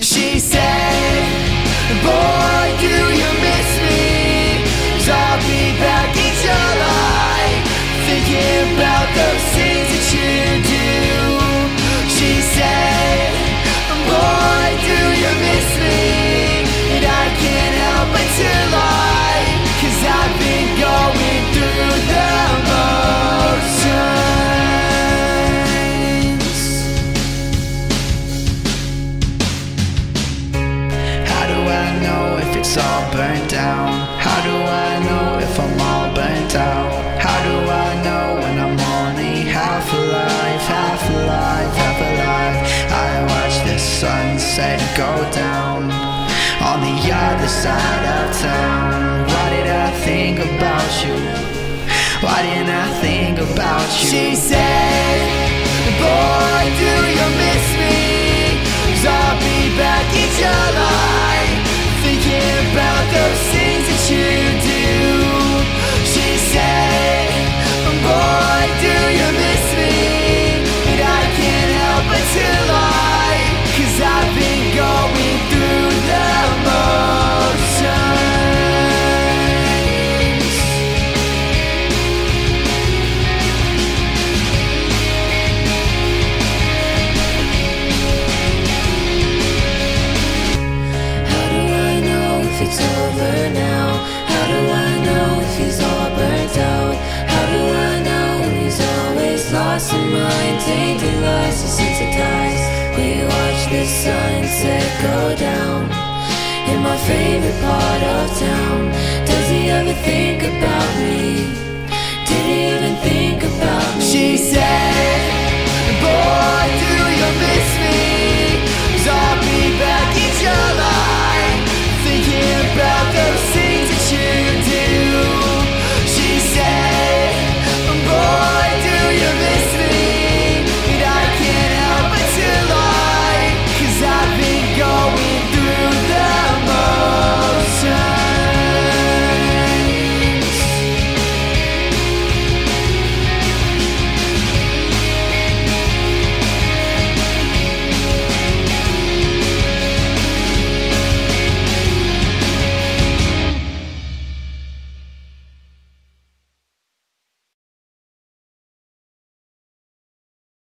She said, it's all burnt down? How do I know if I'm all burnt out? How do I know when I'm only half alive, half alive, half alive? I watch the sunset go down on the other side of town. Why did I think about you? Why didn't I think about you? She said, Boy, do you lost in mind? Tainted lies, desensitized. We watch the sunset go down in my favorite part of town. Does he ever think about